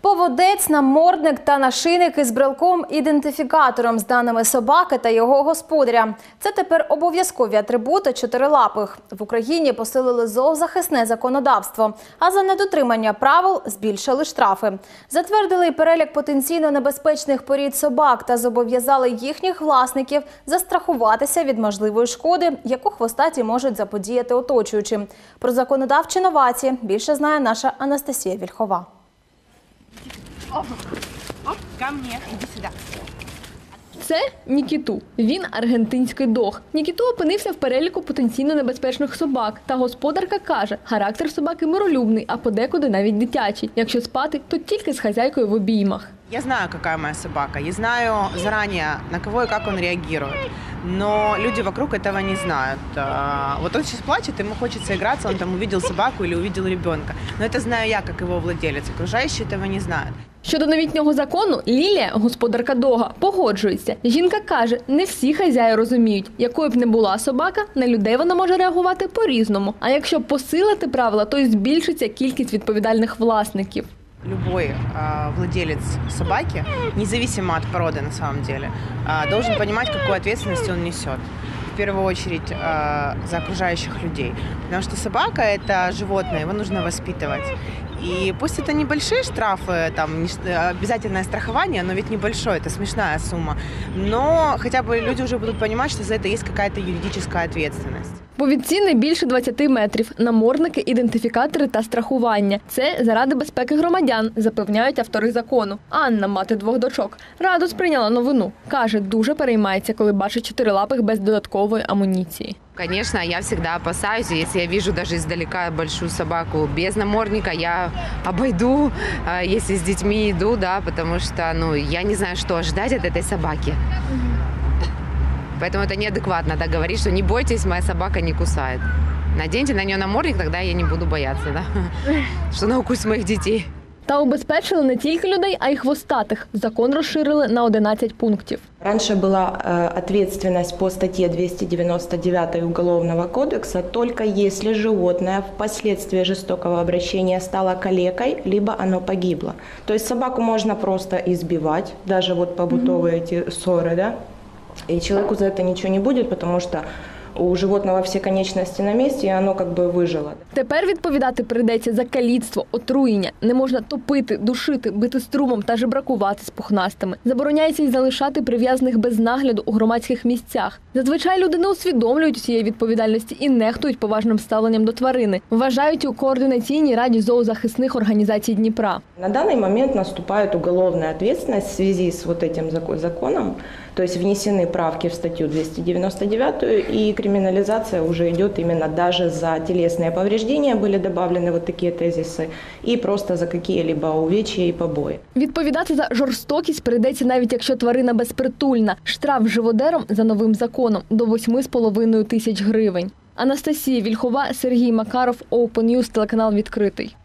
Поводець, намордник та нашийник із брелком-ідентифікатором з даними собаки та його господаря. Це тепер обов'язкові атрибути чотирилапих. В Україні посилили зоозахисне законодавство, а за недотримання правил збільшили штрафи. Затвердили й перелік потенційно небезпечних порід собак та зобов'язали їхніх власників застрахуватися від можливої шкоди, яку хвостаті можуть заподіяти оточуючим. Про законодавчі новації більше знає наша Анастасія Вільхова. Оп, ко мне, иди сюда. Це Нікіту. Він аргентинський дог. Нікіту опинився в переліку потенційно небезпечних собак. Та господарка каже, характер собаки миролюбний, а подекуди навіть дитячий. Якщо спати, то тільки з хазяйкою в обіймах. Я знаю, какая моя собака. Я знаю заранее, на кого и как он реагирует. Но люди вокруг этого не знают. А, Вот он сейчас плачет, ему хочется играться, он там увидел собаку или увидел ребенка. Но это знаю я, как его владелец. Окружающие этого не знают. Щодо новітнього закону, Лілія, господарка дога, погоджується. Жінка каже, не всі хазяї розуміють, якою б не була собака, на людей вона може реагувати по-різному. А якщо посилити правила, то й збільшиться кількість відповідальних власників. Любой а, владелец собаки, независимо от породы на самом деле, а, должен понимать, какую ответственность он несет. В первую очередь а, за окружающих людей. Потому что собака это животное, его нужно воспитывать. И пусть это небольшие штрафы, там не ш- обязательное страхование, но ведь небольшое, это смешная сумма. Но хотя бы люди уже будут понимать, что за это есть какая-то юридическая ответственность. Повідці не більше 20 метрів, намордники, ідентифікатори та страхування. Це заради безпеки громадян, запевняють автори закону. Анна, мати двох дочок, радо сприйняла новину. Каже, дуже переймається, коли бачить чотирилапих без додаткової амуніції. Конечно, я всегда опасаюсь. Если я вижу даже издалека большую собаку без намордника, я обойду, а, если с детьми иду, да, потому что, ну, я не знаю, что ожидать от этой собаки. Поэтому это неадекватно так говорить, что не бойтесь, моя собака не кусает. Наденьте на нее намордник, тогда я не буду бояться, да, что она укусит моих детей. Та убезпечили не тільки людей, а й хвостатих. Закон розширили на 11 пунктів. Раньше была э, ответственность по статье 299 Уголовного кодекса только если животное впоследствии жестокого обращения стало калекой, либо оно погибло. То есть собаку можно просто избивать, даже вот побутовые эти ссоры, да, и человеку за это ничего не будет, потому что у животного все конечности на месте, и оно как бы выжило. Тепер відповідати прийдеться за каліцтво, отруєння. Не можна топити, душити, бити струмом та жебракувати з пухнастими. Забороняється й залишати прив'язаних без нагляду у громадських місцях. Зазвичай люди не усвідомлюють цієї відповідальності і нехтують поважним ставленням до тварини. Вважають у координаційній раді зоозахисних організацій Дніпра. На данный момент наступает уголовная ответственность в связи с вот этим зако- законом. То есть внесены правки в статью 299 и криминализация уже идет именно даже за телесные повреждения были добавлены вот такие тезисы и просто за какие-либо увечья и побои. Відповідати за жорстокість прийдеться навіть якщо тварина безпритульна. Штраф живодером за новим законом до 8,5 тисяч гривень. Анастасія Вільхова, Сергій Макаров, Open News, телеканал відкритий.